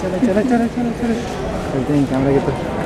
चला चला चला चला चला चलते हैं कैमरा के पास